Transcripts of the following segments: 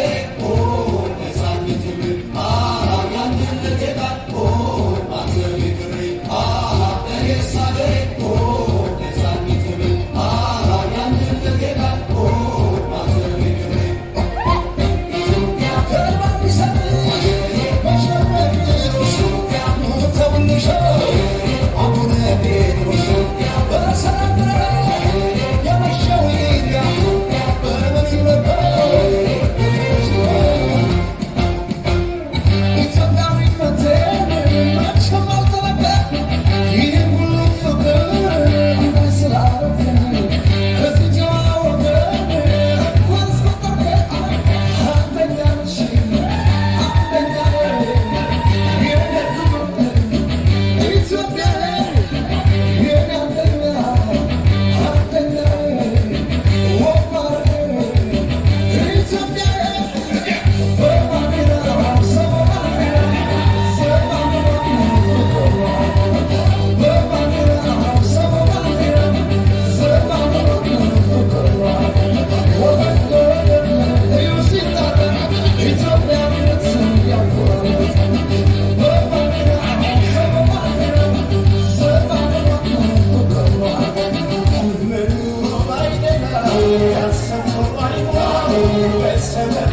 Yeah. Yes,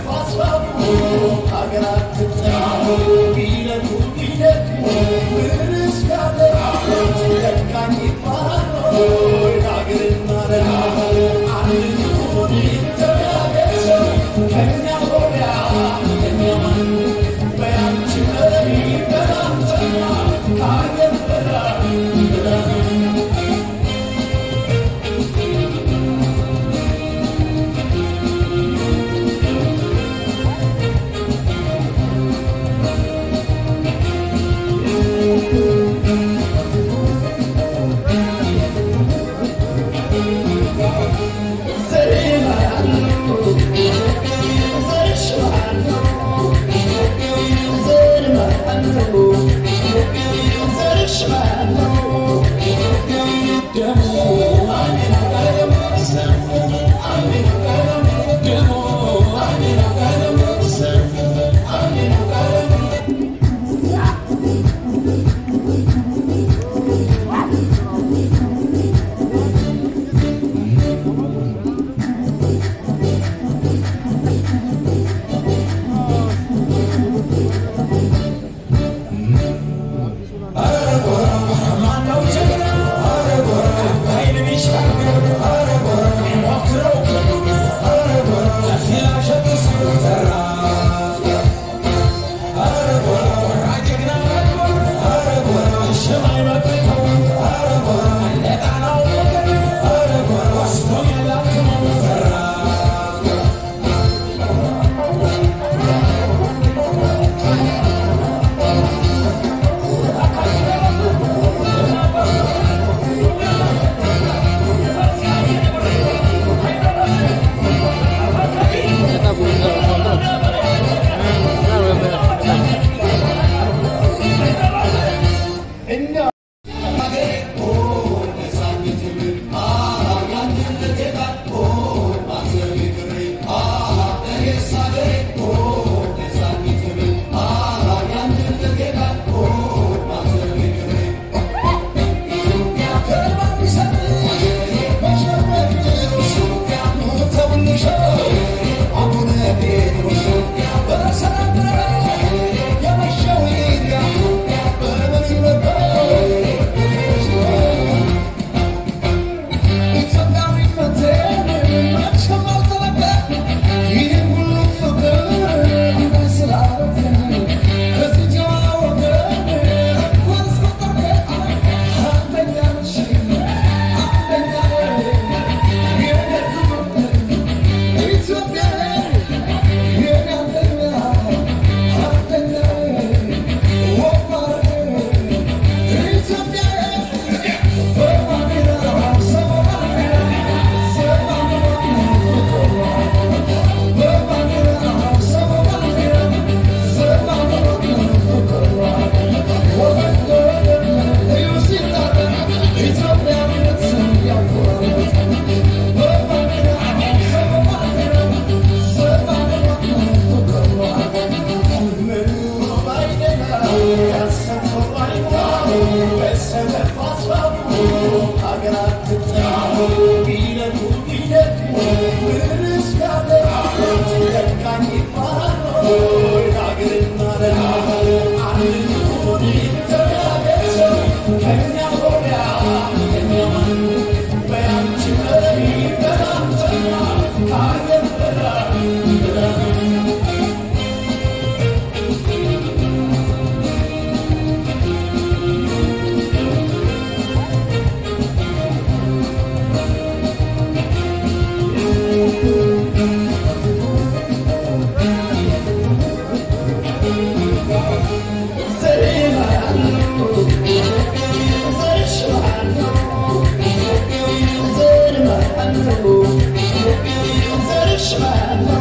Shine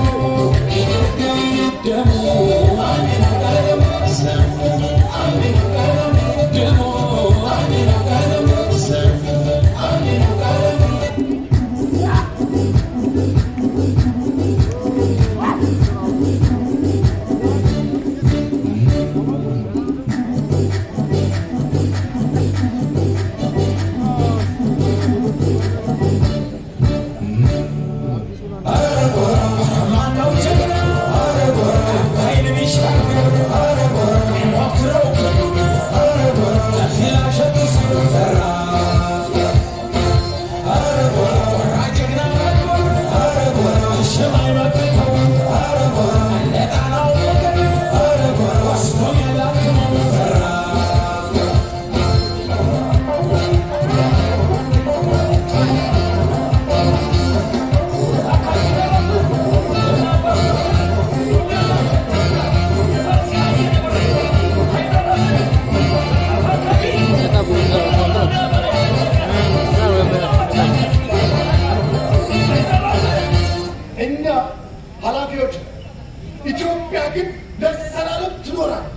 ኃላፊዎች ኢትዮጵያ ግን ለዘላለም ትኖራለች።